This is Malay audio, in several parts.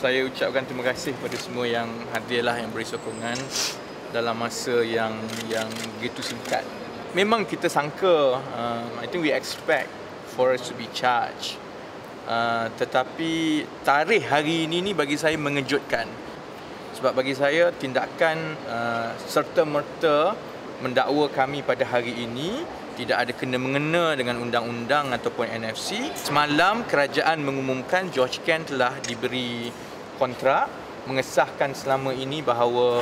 saya ucapkan terima kasih kepada semua yang hadirlah yang beri sokongan dalam masa yang yang begitu singkat. Memang kita sangka, uh, I think we expect for us to be charged. Uh, tetapi tarikh hari ini ni bagi saya mengejutkan. Sebab bagi saya tindakan uh, serta-merta mendakwa kami pada hari ini tidak ada kena-mengena dengan undang-undang ataupun NFC. Semalam kerajaan mengumumkan George Kent telah diberi kontrak mengesahkan selama ini bahawa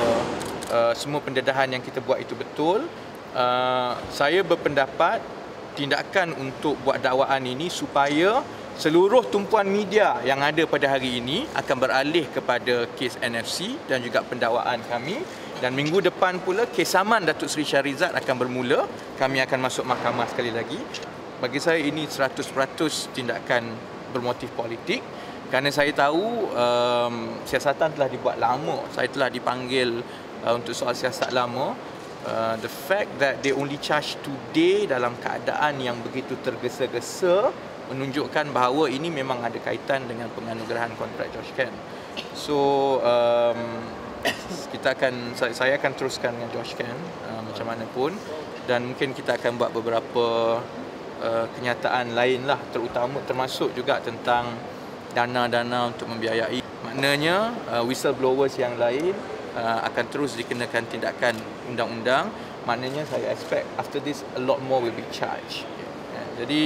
uh, semua pendedahan yang kita buat itu betul. Uh, saya berpendapat tindakan untuk buat dakwaan ini supaya seluruh tumpuan media yang ada pada hari ini akan beralih kepada kes NFC dan juga pendakwaan kami. Dan minggu depan pula kes saman Datuk Seri Syarizat akan bermula. Kami akan masuk mahkamah sekali lagi. Bagi saya ini 100% tindakan bermotif politik kerana saya tahu um, siasatan telah dibuat lama. Saya telah dipanggil uh, untuk soal siasat lama. Uh, the fact that they only charge today dalam keadaan yang begitu tergesa-gesa menunjukkan bahawa ini memang ada kaitan dengan penganugerahan kontrak Josh Kent so um, kita akan saya akan teruskan dengan Josh Ken uh, macam mana pun. Dan mungkin kita akan buat beberapa uh, kenyataan lain lah terutama termasuk juga tentang dana-dana untuk membiayai. Maknanya uh, whistleblowers yang lain uh, akan terus dikenakan tindakan undang-undang. Maknanya saya expect after this a lot more will be charged. Yeah. jadi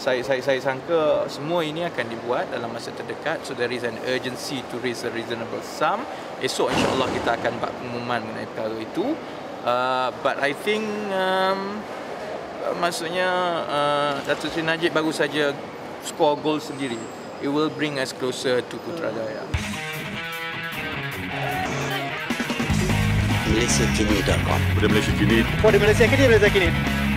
saya, saya saya sangka semua ini akan dibuat dalam masa terdekat. So there is an urgency to raise a reasonable sum. Esok insyaallah kita akan buat pengumuman mengenai perkara itu. Uh, but I think um, maksudnya uh, Datuk Seri Najib baru saja score goal sendiri it will bring us closer to Putrajaya. MalaysiaKini.com Pada Malaysia Kini. Oh, di Malaysia Kini, Malaysia Kini.